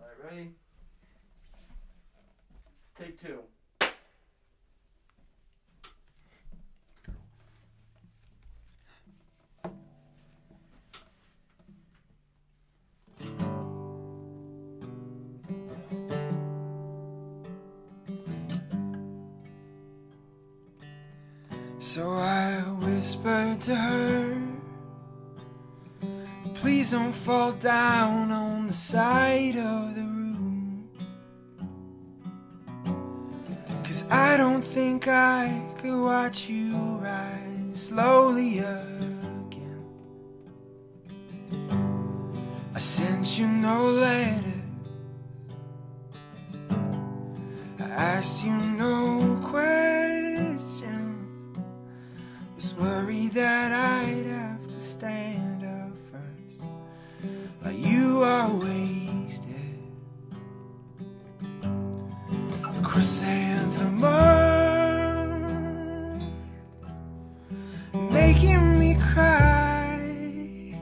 Alright, ready? Take two. So I whispered to her, Please don't fall down on the side of the room. Cause I don't think I could watch you rise slowly again. I sent you no letter. I asked you no questions. Was worried that I'd have to stand Chrysanthemum making me cry.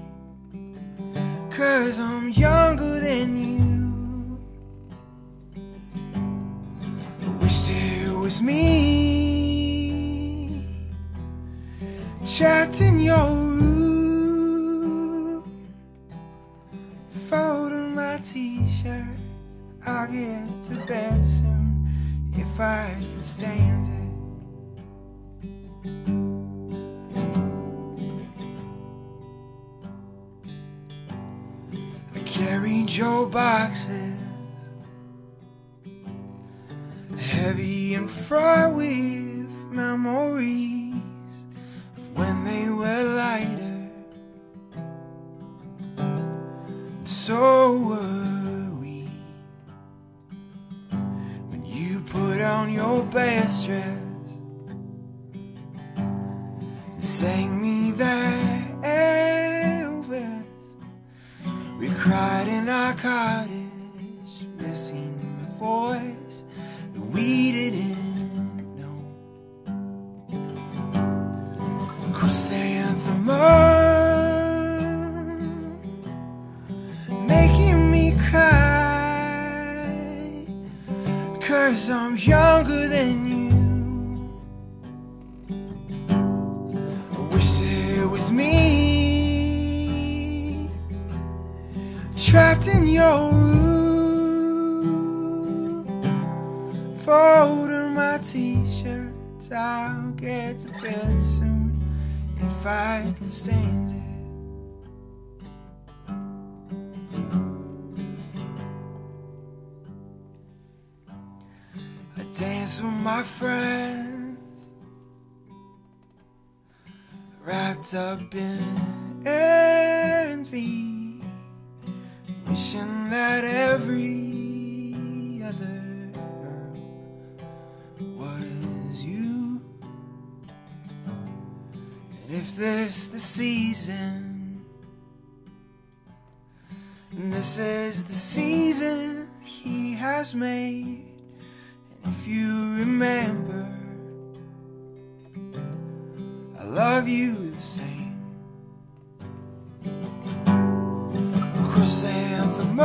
Cause I'm younger than you. I wish it was me trapped in your room. Folding my t-shirts, I'll get to bed soon if I can stand it. I carried your boxes, heavy and fraught with memories of when they were lighter. On your best dress and sang me that Elvis. We cried in our cottage, missing the voice that we didn't know. Chrysanthemum Cause I'm younger than you. I wish it was me trapped in your room. Folding my t-shirts, I'll get to bed soon if I can stand it. Dance with my friends, wrapped up in envy, wishing that every other girl was you. And if this the season, this is the season he has made. If you remember, I love you the same. Chrysanthemum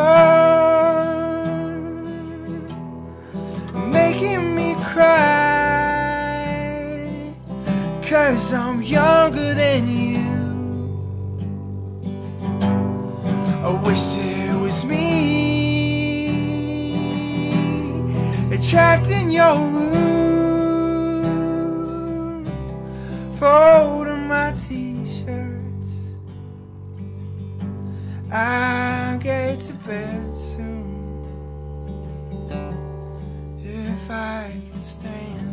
making me cry. Cause I'm younger than you. I wish it was me trapped in your room, folding my t-shirts. I get to bed soon if I can stand.